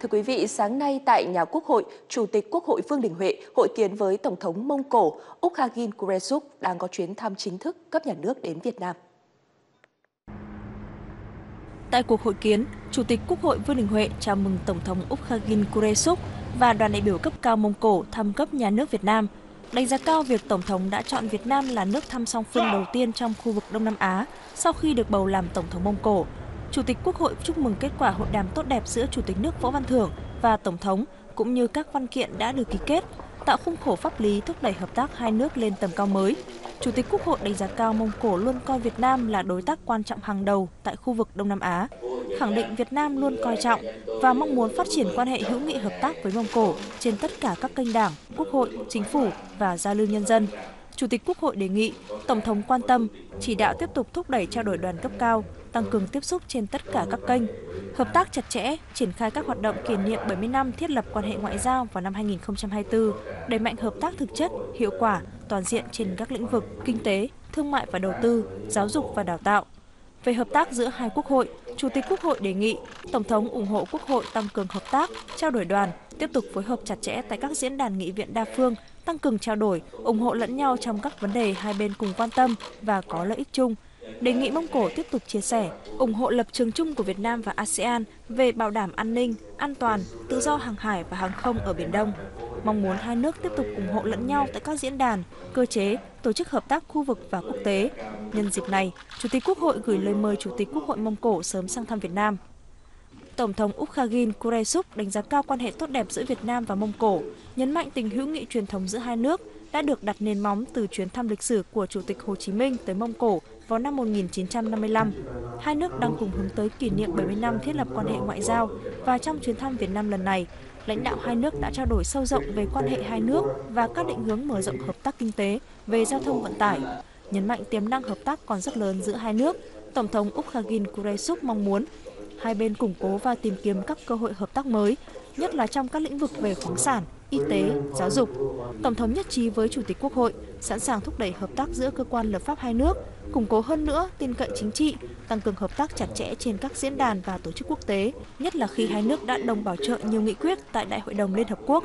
Thưa quý vị, sáng nay tại nhà Quốc hội, Chủ tịch Quốc hội Vương Đình Huệ hội kiến với Tổng thống Mông Cổ Ukhagin Kuresuk đang có chuyến thăm chính thức cấp nhà nước đến Việt Nam. Tại cuộc hội kiến, Chủ tịch Quốc hội Vương Đình Huệ chào mừng Tổng thống Ukhagin Kuresuk và đoàn đại biểu cấp cao Mông Cổ thăm cấp nhà nước Việt Nam, đánh giá cao việc Tổng thống đã chọn Việt Nam là nước thăm song phương đầu tiên trong khu vực Đông Nam Á sau khi được bầu làm Tổng thống Mông Cổ. Chủ tịch Quốc hội chúc mừng kết quả hội đàm tốt đẹp giữa Chủ tịch nước Võ Văn Thưởng và Tổng thống cũng như các văn kiện đã được ký kết, tạo khung khổ pháp lý thúc đẩy hợp tác hai nước lên tầm cao mới. Chủ tịch Quốc hội đánh giá cao Mông Cổ luôn coi Việt Nam là đối tác quan trọng hàng đầu tại khu vực Đông Nam Á, khẳng định Việt Nam luôn coi trọng và mong muốn phát triển quan hệ hữu nghị hợp tác với Mông Cổ trên tất cả các kênh đảng, quốc hội, chính phủ và giao lưu nhân dân. Chủ tịch Quốc hội đề nghị Tổng thống quan tâm, chỉ đạo tiếp tục thúc đẩy trao đổi đoàn cấp cao, tăng cường tiếp xúc trên tất cả các kênh, hợp tác chặt chẽ, triển khai các hoạt động kỷ niệm 70 năm thiết lập quan hệ ngoại giao vào năm 2024, đẩy mạnh hợp tác thực chất, hiệu quả, toàn diện trên các lĩnh vực kinh tế, thương mại và đầu tư, giáo dục và đào tạo. Về hợp tác giữa hai quốc hội, Chủ tịch Quốc hội đề nghị Tổng thống ủng hộ Quốc hội tăng cường hợp tác, trao đổi đoàn, tiếp tục phối hợp chặt chẽ tại các diễn đàn nghị viện đa phương, tăng cường trao đổi, ủng hộ lẫn nhau trong các vấn đề hai bên cùng quan tâm và có lợi ích chung, đề nghị Mông Cổ tiếp tục chia sẻ, ủng hộ lập trường chung của Việt Nam và ASEAN về bảo đảm an ninh, an toàn, tự do hàng hải và hàng không ở Biển Đông. Mong muốn hai nước tiếp tục ủng hộ lẫn nhau tại các diễn đàn, cơ chế, tổ chức hợp tác khu vực và quốc tế. Nhân dịp này, Chủ tịch Quốc hội gửi lời mời Chủ tịch Quốc hội Mông Cổ sớm sang thăm Việt Nam. Tổng thống Ukhakin Kuresuk đánh giá cao quan hệ tốt đẹp giữa Việt Nam và Mông Cổ, nhấn mạnh tình hữu nghị truyền thống giữa hai nước đã được đặt nền móng từ chuyến thăm lịch sử của Chủ tịch Hồ Chí Minh tới Mông Cổ vào năm 1955. Hai nước đang cùng hướng tới kỷ niệm 70 năm thiết lập quan hệ ngoại giao và trong chuyến thăm Việt Nam lần này, lãnh đạo hai nước đã trao đổi sâu rộng về quan hệ hai nước và các định hướng mở rộng hợp tác kinh tế về giao thông vận tải. Nhấn mạnh tiềm năng hợp tác còn rất lớn giữa hai nước, Tổng thống Ukhakin Kuresuk mong muốn hai bên củng cố và tìm kiếm các cơ hội hợp tác mới, nhất là trong các lĩnh vực về khoáng sản, y tế, giáo dục. Tổng thống nhất trí với Chủ tịch Quốc hội sẵn sàng thúc đẩy hợp tác giữa cơ quan lập pháp hai nước, củng cố hơn nữa tin cậy chính trị, tăng cường hợp tác chặt chẽ trên các diễn đàn và tổ chức quốc tế, nhất là khi hai nước đã đồng bảo trợ nhiều nghị quyết tại Đại hội đồng Liên Hợp Quốc.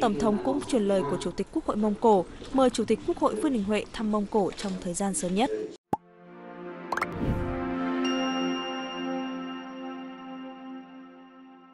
Tổng thống cũng truyền lời của Chủ tịch Quốc hội Mông Cổ, mời Chủ tịch Quốc hội Vương Đình Huệ thăm Mông Cổ trong thời gian sớm nhất.